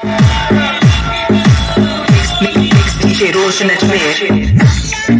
Mix, mix, mix, DJ Roshan Ajmer.